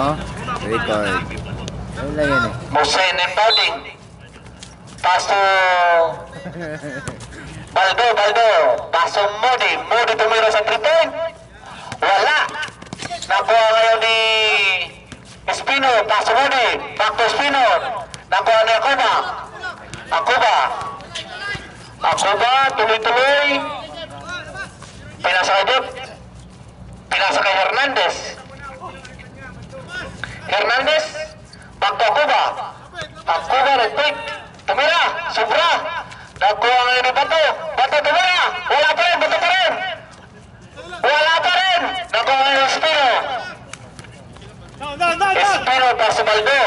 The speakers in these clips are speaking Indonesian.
Oh, record. Ano lang yan eh. Hussein Emboding. Pass to Baldo, Baldo. Pass to Modi. Modi tumira sa 3 point. Wala. Nakuha ngayon ni Espino. Pass to Modi. Back to Espino. Nakuha ni Akuba. Akuba. Akuba, tuloy-tuloy. Nakuha ngayon ni Bato. Bato, tumira. Wala pa rin, Bato pa rin. Wala pa rin. Nakuha ngayon ni Espino. Espino, pass to Baldo.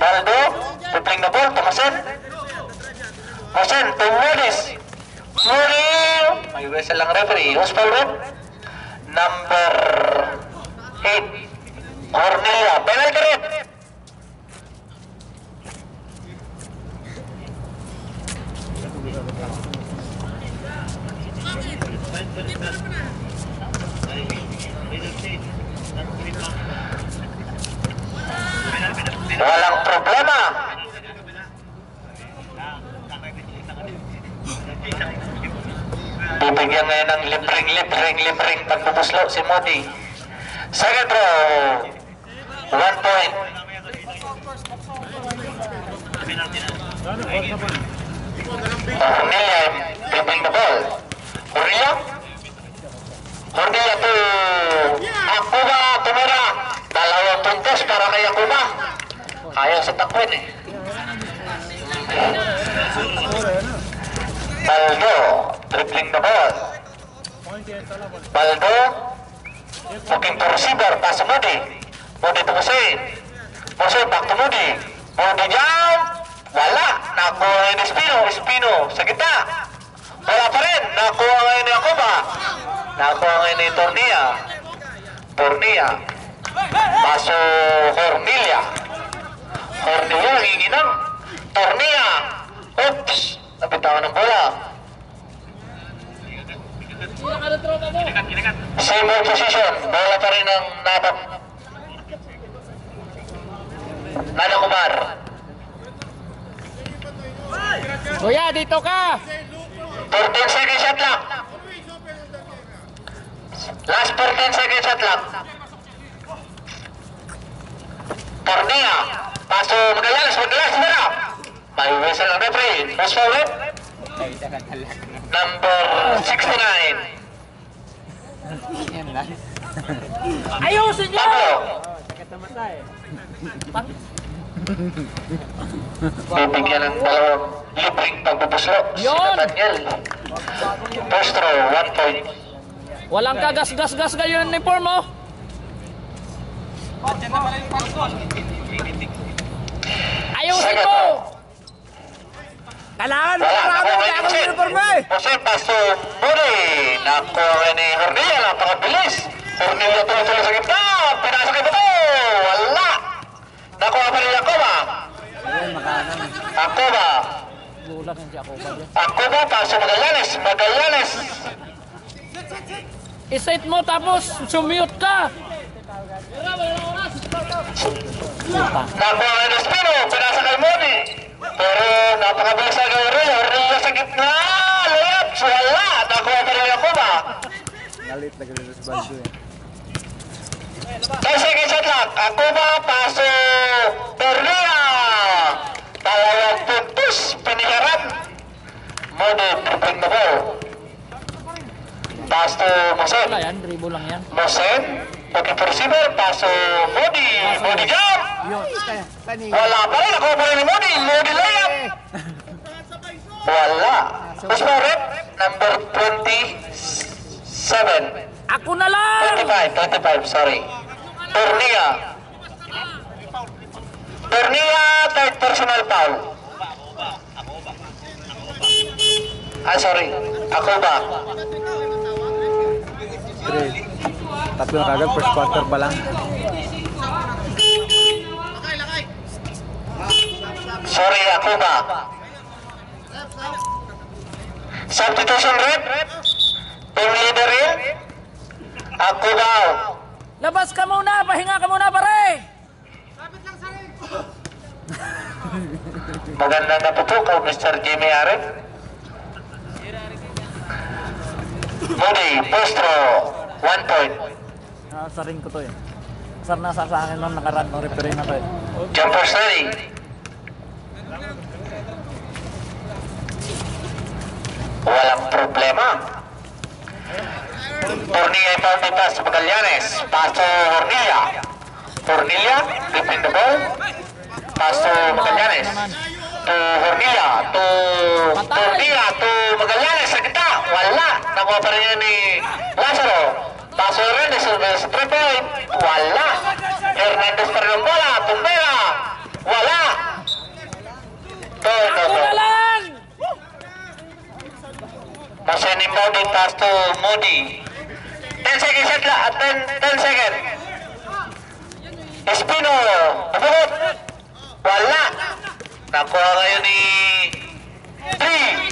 Baldo, pipling na ball. Tumasin, to Moody's. Moody, may whistle lang referee. Foul red? Number Walang problema. Bibigyan ngayon ng libreng, libreng, libreng pagpupuslo si Modi. Second row, one point. Cornelia, dribbling the ball. Cornelia? Cornelia to Akuba, tumira. Puntos para kay Akuba. Kaya sa takwin eh. Baldo, dribbling the ball. Baldo, looking to receiver, pass to Moody. Moody to Hussein. Hussein, back to Moody. Moody down. Wala. Nakuha ngayon ni Espino. Espino, sa gitna. Wala pa rin. Nakuha ngayon ni Akuba. Nakuha ngayon ni Tornia. Tornia. Paso Cornelia. Cornelia, nanginginang. Tornia. Oops. Nabitawan ng bola. Same old position. Bola pa rin ang nabak. Nana Kumar. Kuya, dito ka! 14 seconds shot lang. Last 14 seconds shot lang. Tornia. Paso Magallanes. Magallanes na. May whistle ang referee. Fast forward. Number 69. Yan lang. Ayusin niyo! Pablo. Bibigyan ng dalawang libreng pagbubuslo. Yun! Si Nathaniel. First row, one point. Walang kagas-gas-gas kayo yung uniform mo. Ayusin Second mo! row. Kailangan Ayusin mo! Kailangan marami wala akong uniforme! Jose Paso Buri, nako ni Hornilla, napakabilis! Hornilla tumutuloy sa gitna, pinasok ito! Wala! Nakuha pa rin Yakoba! Yakoba! Yakoba, Paso Magallanes, Magallanes! Isit mo tapos sumiyot ka! Nakuha rin Espino, pinasok! Kay Moni. Pero napakabilis na kay Hornilla. Sa gitna. Layups. Wala. Nakuha pa rin Yakoba. Galit na galit sa baldo eh. Ten seconds shot lang. Ako ba paso Bernia? Dalawang puntos pinihiran. Modi dribbling the ball. Pass to Mosen. Wala yan, dribble lang yan. Mosen. Receiver. Pass to Modi. Modi jump. Wala pa rin. Ako pa rin ni Modi. Modi layup. Wala. Who's for red? Number 27. Ako na lang! 25, 25, sorry. Tornia. Tornia, third personal foul. Ah, sorry. Ako ba? Three. Tatlo na kagad, first quarter pa lang. Sorry, ako ba? Substitution red? Team leader rin? Ako daw. Labas ka muna, pahinga ka muna pare. Maganda na po po Mr. Jimmy Arif. Moody, Postro, one point. Ah, sa ring ko to eh. Sar nasa sa akin nung nakaraan ng referee na to eh. Jumper ready. Walang problema. Tornilla y Paulitas Magallanes. Paso Hornilla. Hornilla, flipping the ball. Paso Magallanes. To Hornilla. To Tornilla. To Magallanes. Sa kita. Wala. Nakuha pa rin ni Lazaro. Paso Hernandez. Sa three point. Wala. Kasi ni Moody pass to Moody. 10 seconds shot la, 10, 10 second. Espino, abot. Wala. Nakuha kayo ni 3.